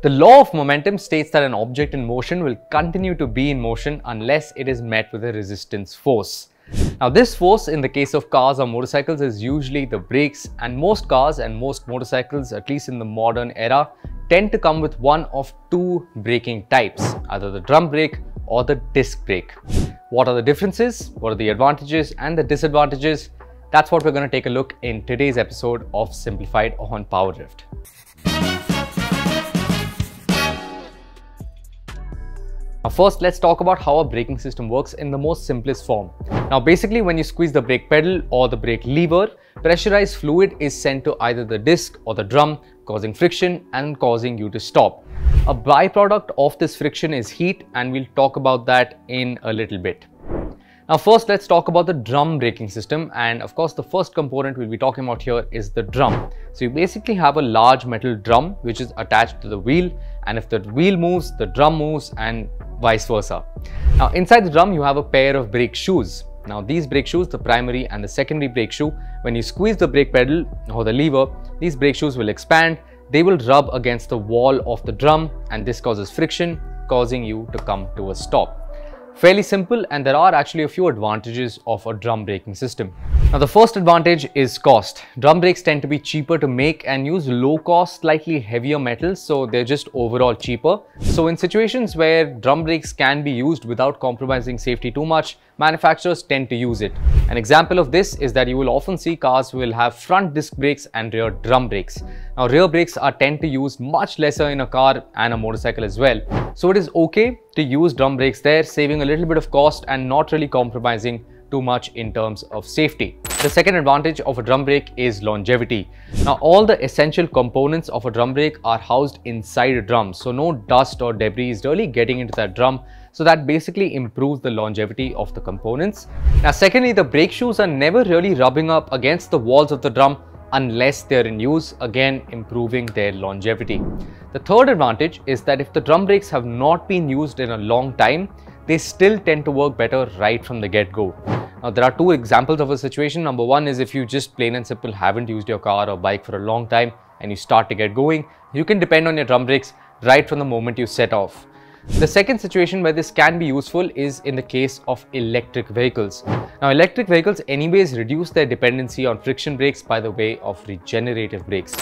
The law of momentum states that an object in motion will continue to be in motion unless it is met with a resistance force. Now this force in the case of cars or motorcycles is usually the brakes and most cars and most motorcycles at least in the modern era tend to come with one of two braking types either the drum brake or the disc brake. What are the differences? What are the advantages and the disadvantages? That's what we're going to take a look in today's episode of Simplified on Power Drift. First let's talk about how a braking system works in the most simplest form. Now basically when you squeeze the brake pedal or the brake lever, pressurized fluid is sent to either the disc or the drum causing friction and causing you to stop. A byproduct of this friction is heat and we'll talk about that in a little bit. Now first let's talk about the drum braking system and of course the first component we'll be talking about here is the drum. So you basically have a large metal drum which is attached to the wheel and if the wheel moves the drum moves and vice versa. Now inside the drum you have a pair of brake shoes. Now these brake shoes, the primary and the secondary brake shoe, when you squeeze the brake pedal or the lever, these brake shoes will expand, they will rub against the wall of the drum and this causes friction, causing you to come to a stop. Fairly simple and there are actually a few advantages of a drum braking system. Now the first advantage is cost. Drum brakes tend to be cheaper to make and use low cost slightly heavier metals so they're just overall cheaper. So in situations where drum brakes can be used without compromising safety too much, manufacturers tend to use it. An example of this is that you will often see cars will have front disc brakes and rear drum brakes. Now rear brakes are tend to use much lesser in a car and a motorcycle as well. So it is okay to use drum brakes there, saving a little bit of cost and not really compromising too much in terms of safety. The second advantage of a drum brake is longevity. Now all the essential components of a drum brake are housed inside a drum so no dust or debris is really getting into that drum so that basically improves the longevity of the components. Now secondly the brake shoes are never really rubbing up against the walls of the drum unless they're in use, again improving their longevity. The third advantage is that if the drum brakes have not been used in a long time, they still tend to work better right from the get-go. Now there are two examples of a situation. Number one is if you just plain and simple haven't used your car or bike for a long time and you start to get going, you can depend on your drum brakes right from the moment you set off. The second situation where this can be useful is in the case of electric vehicles. Now electric vehicles anyways reduce their dependency on friction brakes by the way of regenerative brakes.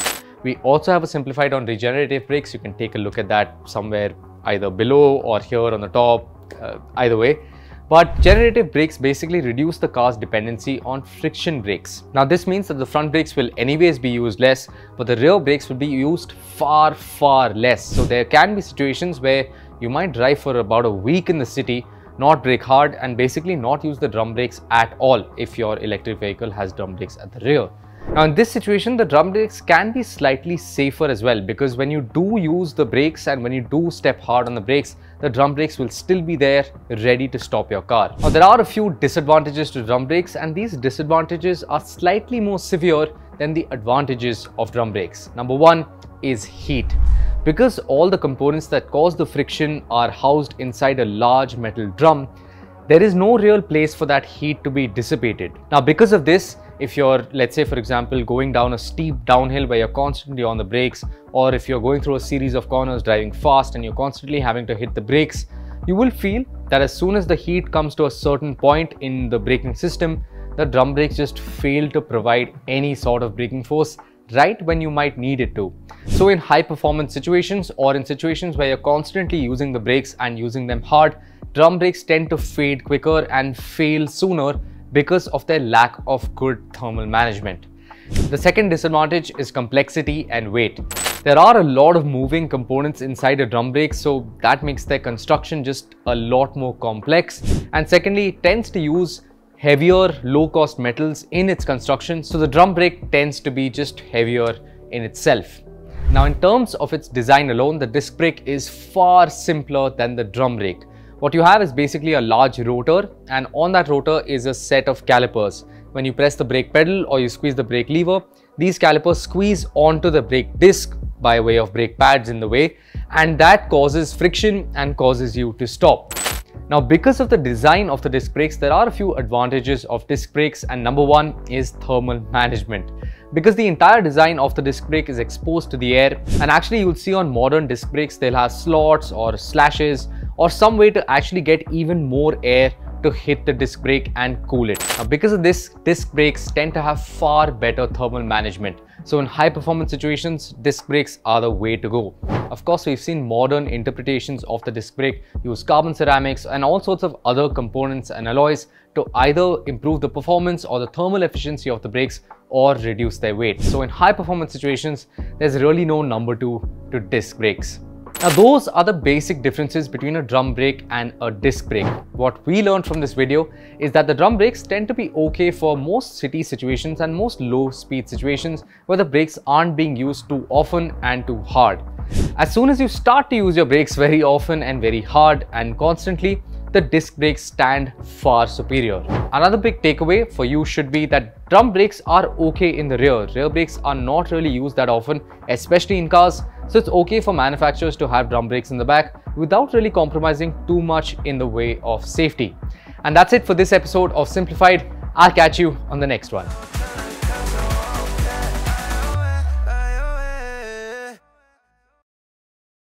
We also have a simplified on regenerative brakes. You can take a look at that somewhere either below or here on the top, uh, either way. Regenerative brakes basically reduce the car's dependency on friction brakes. Now this means that the front brakes will anyways be used less, but the rear brakes will be used far, far less. So there can be situations where you might drive for about a week in the city, not brake hard and basically not use the drum brakes at all if your electric vehicle has drum brakes at the rear. Now in this situation, the drum brakes can be slightly safer as well because when you do use the brakes and when you do step hard on the brakes, the drum brakes will still be there ready to stop your car. Now there are a few disadvantages to drum brakes and these disadvantages are slightly more severe than the advantages of drum brakes. Number one is heat. Because all the components that cause the friction are housed inside a large metal drum, there is no real place for that heat to be dissipated. Now because of this, if you're, let's say for example, going down a steep downhill where you're constantly on the brakes, or if you're going through a series of corners driving fast and you're constantly having to hit the brakes, you will feel that as soon as the heat comes to a certain point in the braking system, the drum brakes just fail to provide any sort of braking force right when you might need it to. So in high performance situations or in situations where you're constantly using the brakes and using them hard, drum brakes tend to fade quicker and fail sooner because of their lack of good thermal management. The second disadvantage is complexity and weight. There are a lot of moving components inside a drum brake so that makes their construction just a lot more complex and secondly it tends to use heavier low-cost metals in its construction so the drum brake tends to be just heavier in itself. Now in terms of its design alone, the disc brake is far simpler than the drum brake. What you have is basically a large rotor and on that rotor is a set of calipers. When you press the brake pedal or you squeeze the brake lever, these calipers squeeze onto the brake disc by way of brake pads in the way and that causes friction and causes you to stop. Now because of the design of the disc brakes, there are a few advantages of disc brakes and number one is thermal management. because the entire design of the disc brake is exposed to the air and actually you'll see on modern disc brakes they'll have slots or slashes or some way to actually get even more air to hit the disc brake and cool it. Now, because of this, disc brakes tend to have far better thermal management. So in high performance situations, disc brakes are the way to go. Of course, we've seen modern interpretations of the disc brake use carbon ceramics and all sorts of other components and alloys to either improve the performance or the thermal efficiency of the brakes or reduce their weight. So in high performance situations, there's really no number two to disc brakes. Now those are the basic differences between a drum brake and a disc brake. What we learned from this video is that the drum brakes tend to be okay for most city situations and most low speed situations where the brakes aren't being used too often and too hard. As soon as you start to use your brakes very often and very hard and constantly, the disc brakes stand far superior. Another big takeaway for you should be that drum brakes are okay in the rear. Rear brakes are not really used that often, especially in cars. So it's okay for manufacturers to have drum brakes in the back without really compromising too much in the way of safety. And that's it for this episode of Simplified. I'll catch you on the next one.